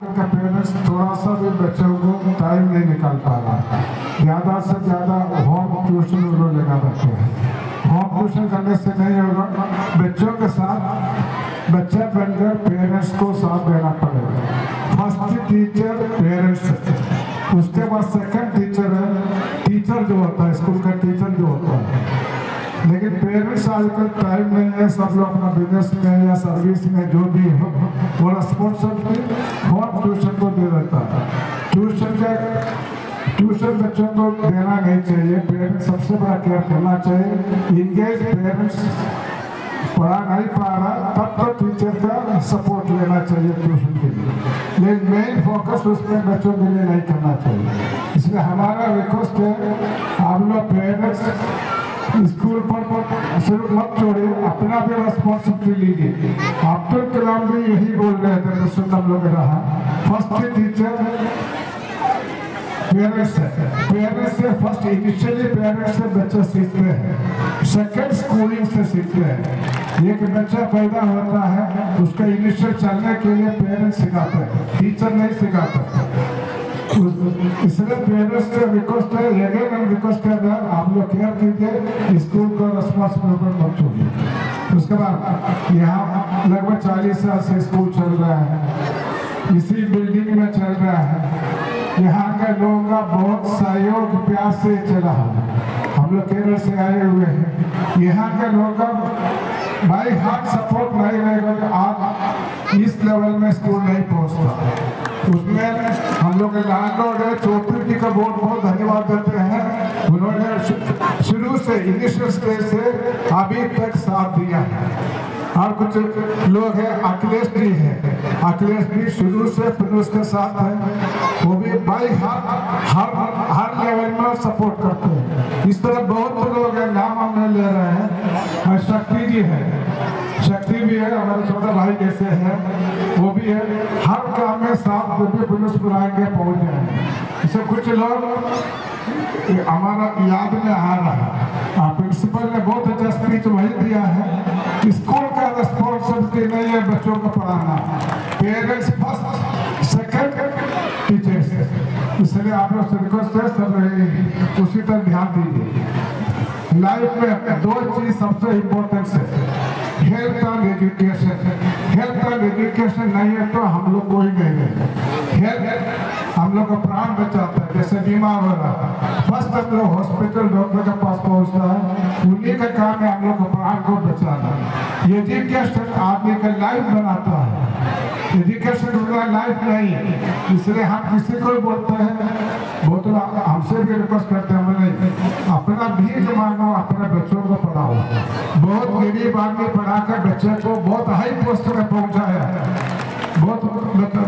का पेरेंट्स थोड़ा सा भी बच्चों को टाइम नहीं निकाल पा रहा ज़्यादा से ज़्यादा होम ट्यूशन वो लोग रखे हैं। होम ट्यूशन करने से नहीं होगा। बच्चों के साथ बच्चा बनकर पेरेंट्स को साथ देना पड़ेगा। फ़र्स्ट टीचर पेरेंट्स उसके बाद सेकंड टीचर है। टीचर जो होता है स्कूल का टीचर जो होता है। लेकिन पेरेंट्स आजकल टाइम नहीं है, सब लोग अपना बिज़नेस में या सर्विस में, जो भी हो वो रिस्पॉन्सिबिलिटी होम ट्यूशन को दे देता है। ट्यूशन का ट्यूशन बच्चों को देना नहीं चाहिए पेरेंट्स सबसे बड़ा केयर करना चाहिए। इंगेज पेरेंट्स पढ़ा नहीं पा रहा, तब तो टीचर का सपोर्ट लेना चाहिए ट्यूशन के लिए। लेकिन मेन फोकस उसमें बच्चों के लिए नहीं करना चाहिए। इसलिए हमारा रिक्वेस्ट है, आप लोग पेरेंट्स स्कूल पर सिर्फ़ मत छोड़िए अपना भी रिस्पॉन्सिबिलिटी लीजिए। अब्दुल कलाम भी यही बोल रहे थे मुसलम लोग रहा। फ़र्स्ट टीचर पेरेंट्स है पेरेंट्स से फ़र्स्ट इनिशियली पेरेंट्स से बच्चे सीखते हैं। सेकंड स्कूलिंग से सीखते हैं। एक बच्चा पैदा होता है, उसका इनिशियल चलने के लिए पेरेंट्स सिखाते हैं टीचर नहीं सिखाते। इसलिए पेरेंट्स से रिक्वेस्ट है अगेन हम रिक्वेस्ट हैं आप लोग केयर कीजिए स्कूल को रिस्पॉन्सिबल पर मत छोड़िए। उसके बाद, यहाँ लगभग चालीस साल से स्कूल चल रहा है। इसी बिल्डिंग में चल रहा है। यहाँ के लोगों का बहुत सहयोग, प्यार से चला है। हम लोग केरल से आए हुए हैं। यहाँ के लोगों का भाई हार्ट सपोर्ट नहीं रहेगा आप इस लेवल में स्कूल नहीं पहुँचता उसमें हम लोग के है चौधरी जी का बहुत बहुत धन्यवाद देते हैं। उन्होंने शुरू से इनिशियल स्टेज से अभी तक साथ दिया है। और कुछ लोग हैं, अखिलेश जी है। अखिलेश जी शुरू से फिर उसके साथ है। वो भी भाई हर हर हर लेवल में सपोर्ट करते हैं। इस तरह बहुत लोग हैं, नाम हम ले रहे हैं। और शक्ति जी है। शक्ति भी है। हमारे छोटा भाई जैसे है? वो भी है। हर काम में साथ भी पुलिस बुलाएँगे, पहुँच जाएँगे। इसे कुछ लोग हमारा याद में आ रहा है। प्रिंसिपल ने बहुत अच्छा स्पीच वही दिया है। स्कूल का रिस्पॉन्सिबिलिटी नहीं है बच्चों को पढ़ाना। पेरेंट्स फ़र्स्ट सेकंड टीचर्स इसलिए आप लोग रिक्वेस्ट है। उसी पर ध्यान दीजिए। लाइफ में दो चीज़ सबसे इम्पोर्टेंट है health and education health and education नहीं है तो हम लोग कोई नहीं है। हेल्थ हम लोग का प्राण बचाता है, जैसे बीमार हो रहा है। फ़र्स्ट हम लोग हॉस्पिटल डॉक्टर के पास पहुँचता है, उन्हीं का काम है हम लोग को प्राण को बचाना एजुकेशन आदमी का लाइफ बनाता है। एजुकेशन उनका लाइफ नहीं। इसलिए हम किसी को बोलते हैं, बहुत लोग हमसे भी रिक्वेस्ट करते हैं नहीं अपना भीख मांगो अपने बच्चों को पढ़ाओ। बहुत गरीब आदमी पढ़ाकर बच्चे को बहुत हाई पोस्ट में पहुँचाया बहुत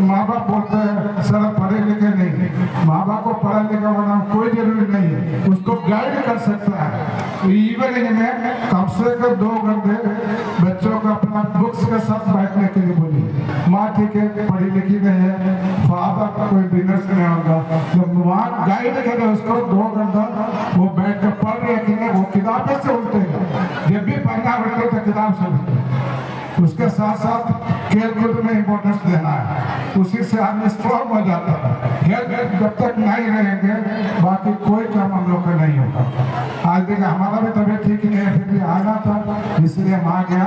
माँ बाप बोलते हैं, सर पढ़े लिखे नहीं। माँ बाप को पढ़ा लिखा होना कोई ज़रूरी नहीं है। उसको गाइड कर सकता है। इवनिंग में कम से कम दो घंटे बच्चों बुक्स के साथ बैठने के लिए बोलिए माँ ठीक है, पढ़ी लिखी नहीं है। फादर का कोई बिज़नेस नहीं होगा। जब वहाँ गाइड करे, उसको दो घंटा वो बैठ कर पढ़ रहे कि वो किताबें से उल्टेगा जब भी पढ़ना बैठे तो किताब से उल्टे उसके साथ साथ खेल कूद में इम्पोर्टेंस देना है। उसी से आदमी स्ट्रॉन्ग हो जाता है। हेल्थ जब तक नहीं रहेंगे, बाकी कोई काम हम लोग का नहीं होगा। आज देखिए, हमारा भी तबीयत ठीक नहीं है, फिर भी आना था। इसलिए हम आ गया